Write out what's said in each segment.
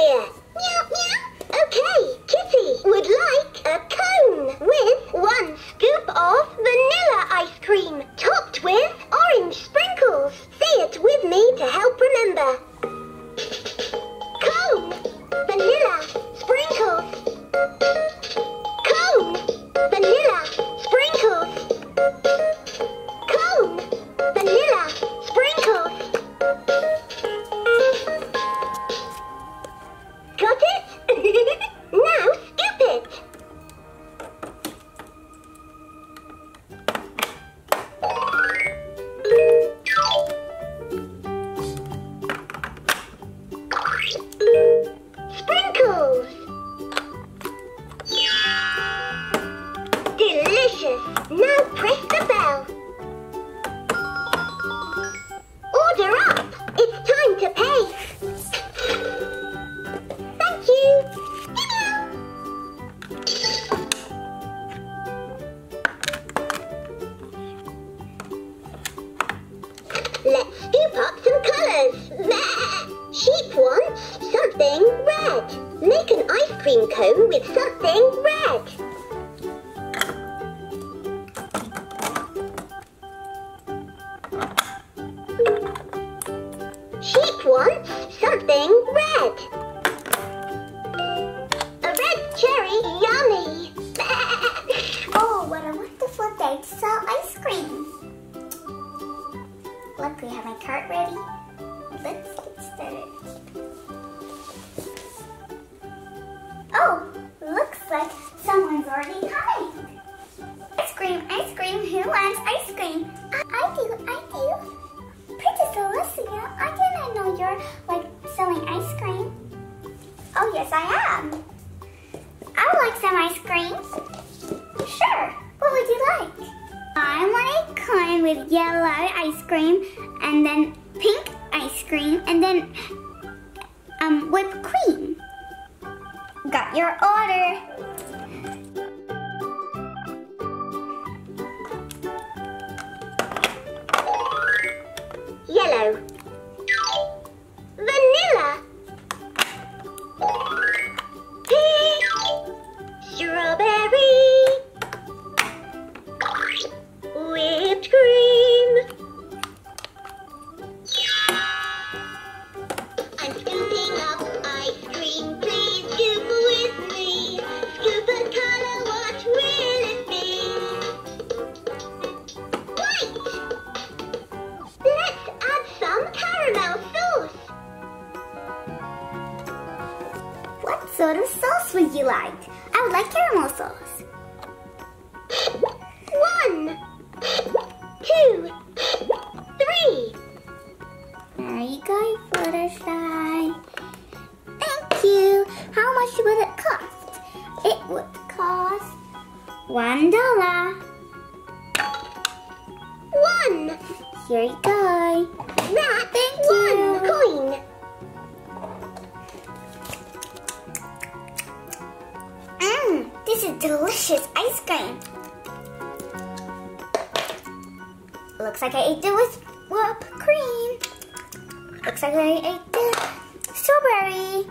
more. do pop some colors. Sheep wants something red. Make an ice cream cone with something red. you're like selling ice cream. Oh, yes, I am. I would like some ice cream. Sure. What would you like? I want a cone with yellow ice cream and then pink ice cream and then um, whipped cream. Got your order. One dollar. One. Here you go. That's Thank one you. coin. Mmm, this is delicious ice cream. Looks like I ate it with whipped cream. Looks like I ate the strawberry.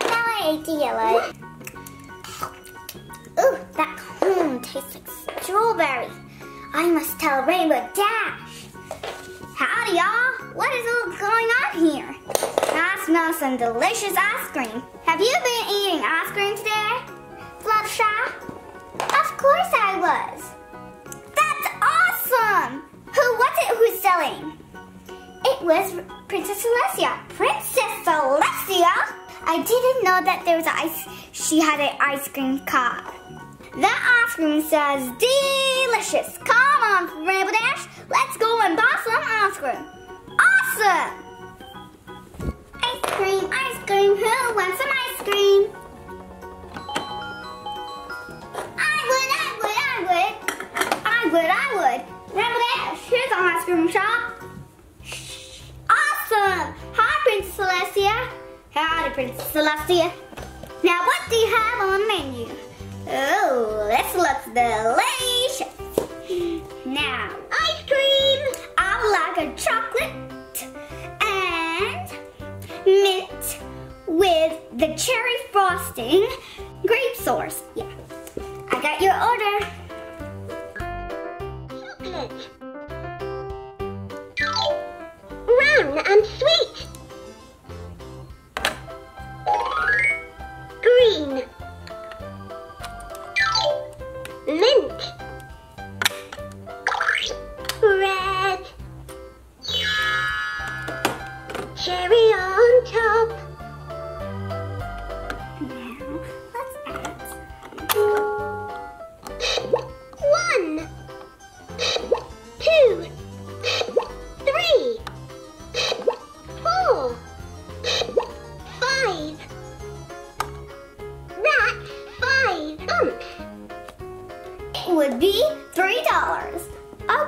Now I ate the yellow. Tastes like strawberry. I must tell Rainbow Dash. Howdy, y'all. What is all going on here? I smell some delicious ice cream. Have you been eating ice cream today, Fluttershy? Of course I was. That's awesome! Who was it who's selling? It was Princess Celestia. Princess Celestia? I didn't know that there was ice. She had an ice cream cart. That ice cream says delicious. Come on, Rainbow Dash. Let's go and buy some ice cream. Awesome! Ice cream, ice cream. Who wants some ice cream? I would, I would, I would. I would, I would. Rainbow Dash, here's an ice cream shop. Awesome! Hi, Princess Celestia. Howdy, Princess Celestia. Now, what do you have on the menu? Oh, this looks delicious. Now, Ice cream. I like a chocolate and mint with the cherry frosting grape sauce. Yeah, I got your order. Chocolate. Brown and sweet.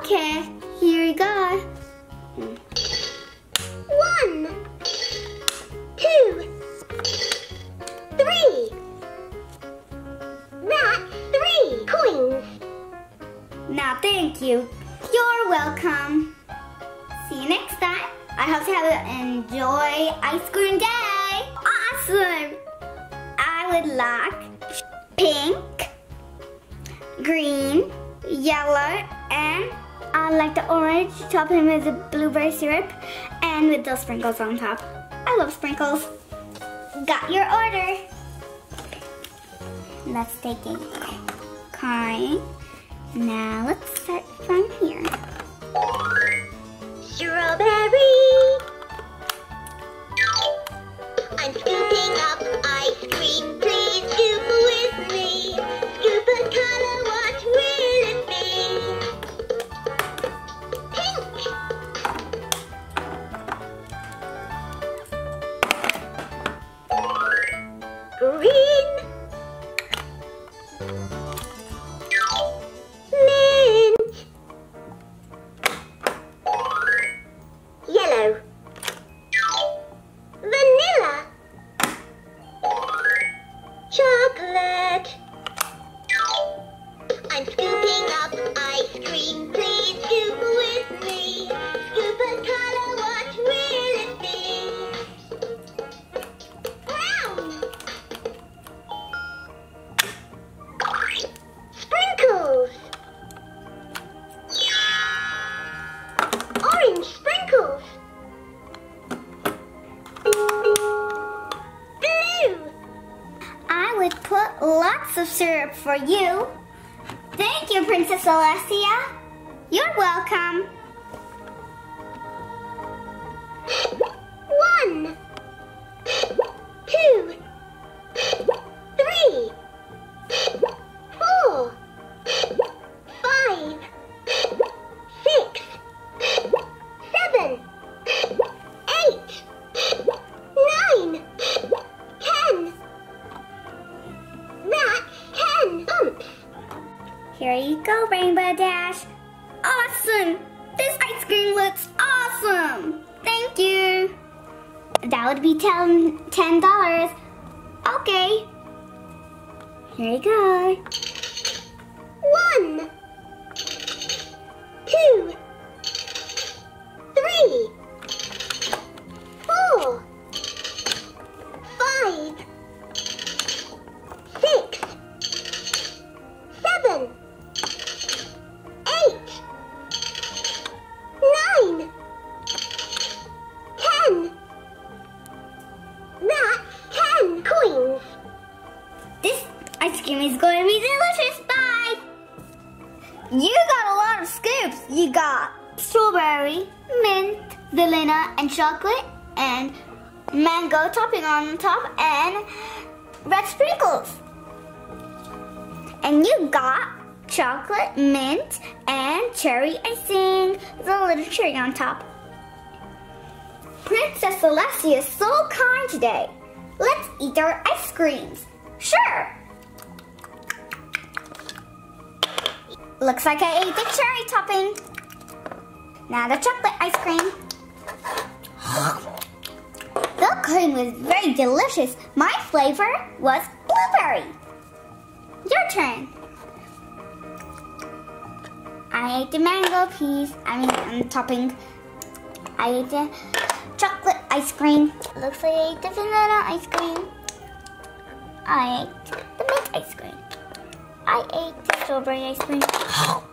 Okay, here you go. One, two, three. That's three coins. Now, thank you. You're welcome. See you next time. I hope you have enjoy ice cream day. Awesome. I would like pink, green, yellow, and Like the orange topping with the blueberry syrup and with those sprinkles on top. I love sprinkles. Got your order. Let's take a coin. Now let's start from here. Mint. For you. Thank you, Princess Celestia. You're welcome. One. Here you go, Rainbow Dash. Awesome! This ice cream looks awesome! Thank you! That would be ten ten dollars. Okay. Here you go. One, ice cream is going to be delicious. Bye. You got a lot of scoops. You got strawberry, mint, vanilla, and chocolate, and mango topping on top, and red sprinkles. And you got chocolate, mint, and cherry icing with a little cherry on top. Princess Celestia is so kind today. Let's eat our ice creams. Sure. Looks like I ate the cherry topping. Now the chocolate ice cream. the cream was very delicious. My flavor was blueberry. Your turn. I ate the mango piece. I mean, um, topping. I ate the chocolate ice cream. Looks like I ate the vanilla ice cream. I ate the mint ice cream. I ate the strawberry ice cream. 好。